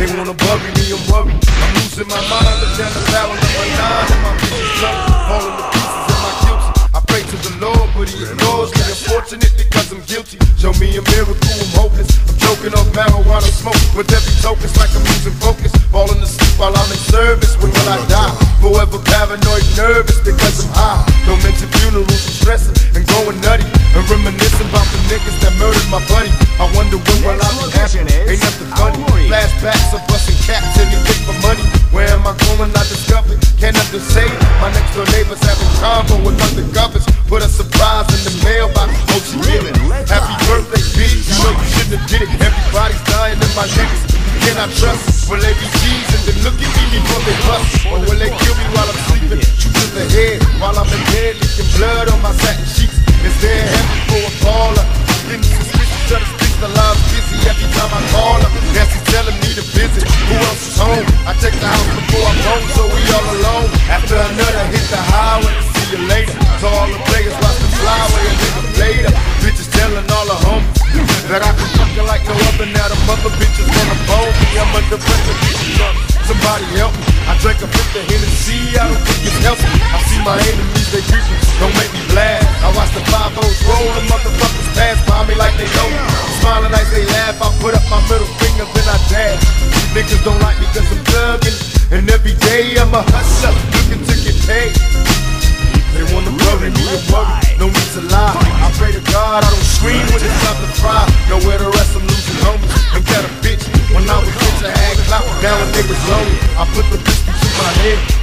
They wanna bury me, I'm worried. I'm losing my mind. Look down the barrel of a nine, and my vision's blurry. All in the pieces of my guilty. I pray to the Lord, but He ignores me. Unfortunate because I'm guilty. Show me a miracle, I'm hopeless. I'm choking off marijuana smoke, but every focus, like I'm losing focus. Falling asleep while I'm in service. When will I die? Forever paranoid, nervous because I'm high. Don't funerals, I'm stressing and going nutty. And reminiscing about the niggas that murdered my buddy. I wonder when will I be happy? Ain't nothing funny. Flashbacks of busting cats, anything for money. Where am I going? I discovered. Can't nothing say. My next door neighbors having combo with undercovers. Put a surprise in the mailbox. Oh, she it. Happy birthday, bitch. You know you shouldn't have did it. Everybody's dying in my niggas. Can I trust? Will they be G's and then look at me before they bust? Or will they kill me while I'm sleeping? Shoot to the head while I'm in bed, leaking blood on my satin sheets. Is there heaven for a baller? Getting suspicious of the sticks, the line's busy every time I call her. Nancy telling me to visit. Who else is home? I check the house before I'm home, so we all alone. After another hit the highway, see you later. So all the players watch the flyway and nigga later. Bitches telling all the homies that I can fucking like no other. Now the mother bitches I'm. Somebody help me. I drank a fifth of Hennessy. I don't think it's healthy. I see my enemies, they creeping. Don't make me blast. I watch the five O's roll. The motherfuckers pass by me like they know me. Smiling like they laugh. I put up my middle finger, then I dash. These niggas don't like me cause I'm thugging. And every day I'm a hustler looking to get paid. They wanna bury me worry, no need to lie. I pray to God I put the pistol to my head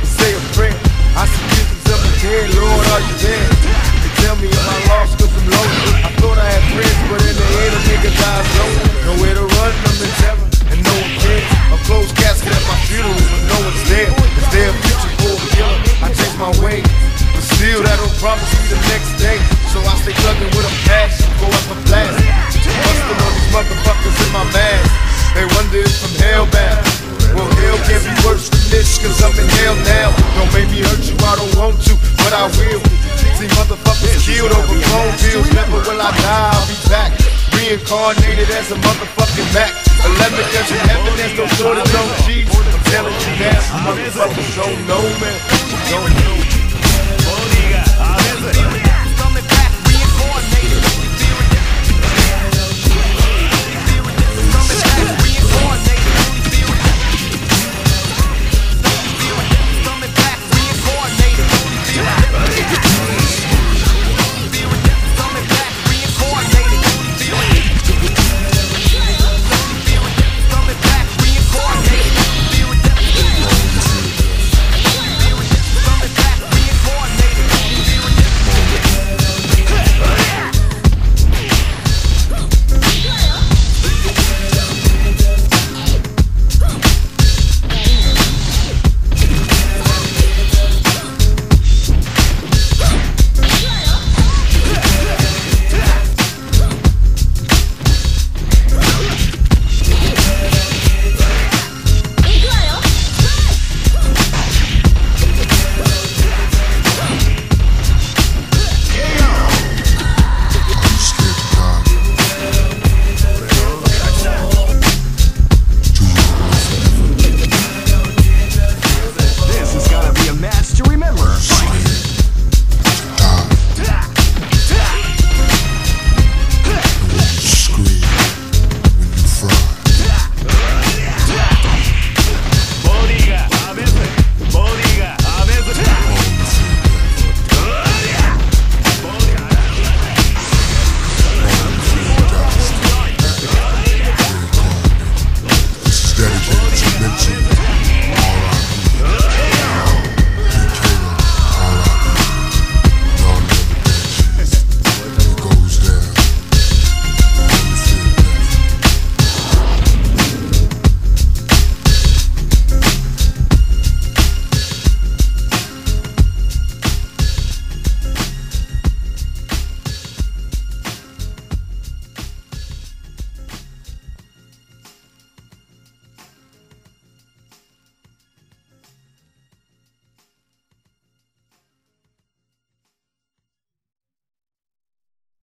now. Don't make me hurt you, I don't want to, but I will. See motherfuckers killed over phone bills. Never will I die, I'll be back. Reincarnated as a motherfucking Mac. 11 years in heaven, there's no shortage on G's. I'm telling you now, motherfuckers don't know, man. Don't know.